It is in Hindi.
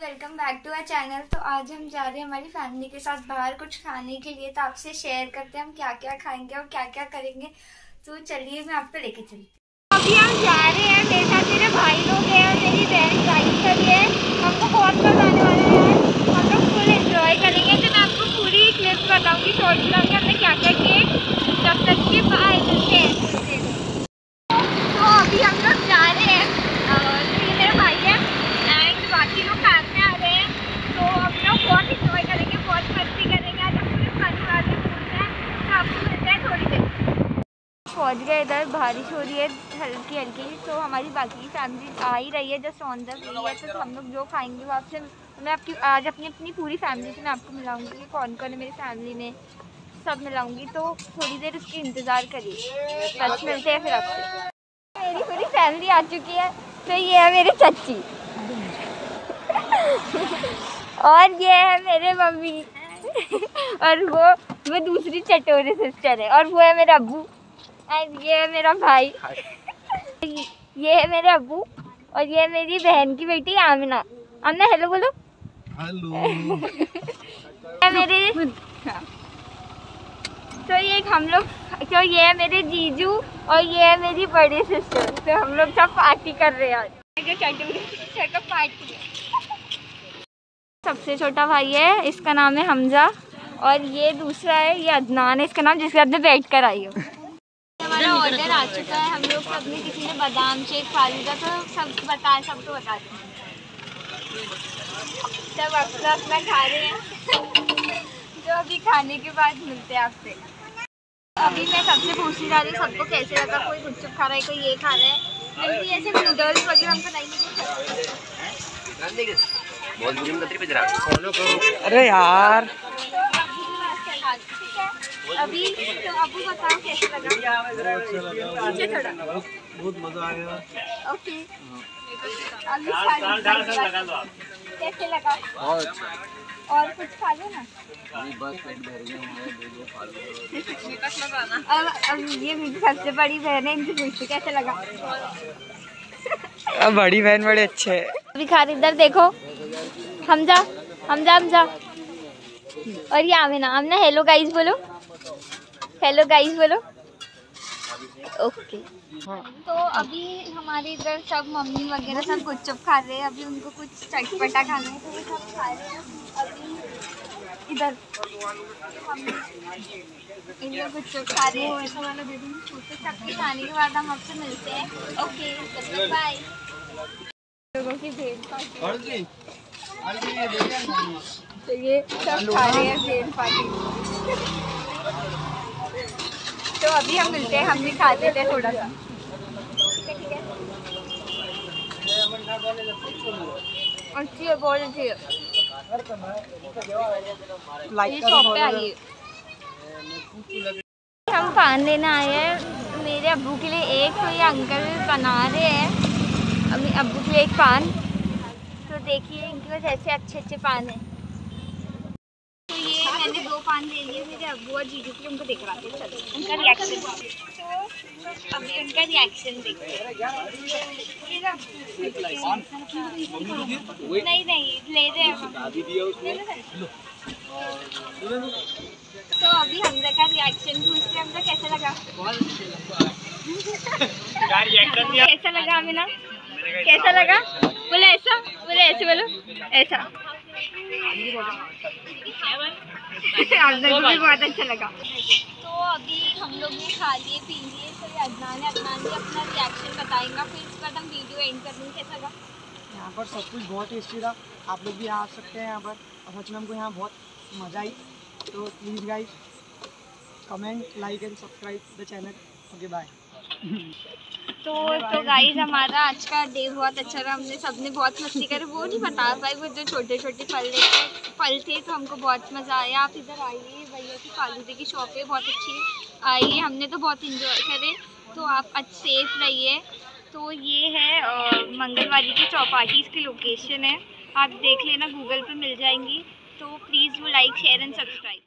Welcome back to our channel. तो आज हम जा रहे हैं हमारी फैमिली के साथ बाहर कुछ खाने के लिए। तो आपसे शेयर करते हैं हम क्या क्या खाएँगे और क्या क्या करेंगे। तो चलिए मैं आपको लेके चलती अभी हम जा रहे हैं। मेरे साथ मेरे भाई लोग हैं और मेरी बहन कर रही है। हमको बहुत मज़ा आने वाला है। हम लोग फुल एंजॉय करेंगे। तो मैं आपको पूरी क्लिप बताऊँगी। शॉर्ट बताऊँगी हमने क्या क्या। किए जब तक कि बाहर मिलते हैं तो अभी हम लोग जा रहे हैं और ये मेरा भाई है एंड बाकी लोग कार में आ रहे हैं तो हम लोग बहुत इंजॉय करेंगे बहुत मस्ती करेंगे आज हम पूरे परिवार में घूमते हैं तो आपको मिलते हैं थोड़ी देर पहुँच गए इधर, बारिश हो रही है हल्की हल्की तो हमारी बाकी की फैमिली आ ही रही है जस्ट ऑन द वे है तो हम लोग जो खाएँगे वो आपसे, मैं आपकी, आज अपनी अपनी पूरी फैमिली से मैं आपको मिलाऊँगी कि कौन कौन है मेरी फैमिली में, सब मिलाऊँगी तो थोड़ी देर उसकी इंतज़ार करिए, बस मिलते हैं फिर आपसे। मेरी पूरी फैमिली आ चुकी है तो ये है मेरी चच्ची और ये है मेरे मम्मी। और वो वो दूसरी चटोरी सिस्टर है, और वो है मेरा एंड ये है मेरा भाई। ये है मेरे अबू और ये है मेरी बहन की बेटी आमिना। आमिना हेलो बोलो। हेलो। मेरे तो ये हम लोग तो ये है मेरे जीजू और ये है मेरी बड़ी सिस्टर तो हम लोग सब पार्टी कर रहे हैं का पार्टी सबसे छोटा भाई है इसका नाम है हमजा और ये दूसरा है ये अदनान है इसका नाम जिसके साथ में बैठ कर आई हो। हमारा ऑर्डर आ चुका है हम लोग सब में किसी ने बादाम शेक फालूदा तो सब बताए सबको बता दें सब अपना अपना खा रहे हैं जो अभी खाने के बाद मिलते हैं आपसे अभी मैं सबसे पूछने जा रही हूँ सबको कैसे लगा कोई गुपचुप खा रहा है कोई ये खा रहा है बल्कि ऐसे नूडल्स वगैरह हमको नहीं मिले अरे यार तो है अभी तो अबू बताओ कैसे लगा? पीछे थोड़ा बहुत मज़ा आया। ओके। कैसे लगा? बहुत अच्छा। और कुछ खा लो ना? बस पेट भर गया हमारा दे दो अब अब ये मेरी सबसे बड़ी बहन है इनसे पूछते कैसे लगा? अब बड़ी बहन बड़े अच्छे है। अभी खा इधर देखो। हमजा हमजा हमजा और ये आमिना आमिना हेलो गाइस बोलो। हेलो गाइस बोलो। ओके तो अभी हमारे इधर सब मम्मी वगैरह सब गुपचुप खा रहे हैं। अभी उनको कुछ चटपटा खाना है तो वो सब खा रहे हैं। अभी इधर हम इन लोग गुपचुप खा रहे हैं। ऐसा वाला दे दूँगी तो सबके खाने के बाद हम आपसे मिलते हैं। ओके बाय लोगों की भेड़ पार्टी तो ये सब खा रहे हैं भेड़ पार्टी तो अभी हम मिलते हैं हम भी खाते हैं थोड़ा सा ठीक है ठीक है अच्छी है बहुत अच्छी है। ये शॉप पे आइए। हम पान लेने आए हैं। मेरे अबू के लिए एक तो ये अंकल बना रहे हैं। अभी अब्बू के लिए एक पान। तो देखिए इनके पास ऐसे अच्छे अच्छे पान हैं। मैंने दो पान ले लिए, मेरे अब्बू और जीजू के उनको देख रहा था उनका रिएक्शन तो अभी उनका रिएक्शन देखते नहीं नहीं, ले रहे हम। तो अभी हमजा का रिएक्शन पूछते हैं हमजा कैसा लगा? कैसा लगा अमीना कैसा लगा? बोले ऐसा, बोले ऐसे बोलो, ऐसा। हमजा को भी बहुत अच्छा लगा। तो अभी हम लोग ने खा लिए पी लिए अदनान है अदनान भी अपना रिएक्शन बताएगा। फिर इसके बाद हम वीडियो एंड कर देंगे कैसा लगा? यहाँ पर सब कुछ बहुत टेस्टी था आप लोग भी आ सकते हैं यहाँ पर। और सच में हमको यहाँ बहुत मज़ा आई। तो please guys comment like and subscribe the channel okay bye तो तो गाइस हमारा आज का डे बहुत अच्छा रहा। हमने सबने बहुत मस्ती करी। वो नहीं बता पाए, वो जो छोटे छोटे फल लेते फल थे तो हमको बहुत मज़ा आया। आप इधर आइए, भैया की फालूदे की शॉप है, बहुत अच्छी। आइए, हमने तो बहुत इंजॉय करे। तो आप आज सेफ़ रहिए। तो ये है मंगलवारी की चौपाटी, इसकी लोकेशन है। आप देख लेना गूगल पे मिल जाएँगी। तो प्लीज़ वो लाइक शेयर एंड सब्सक्राइब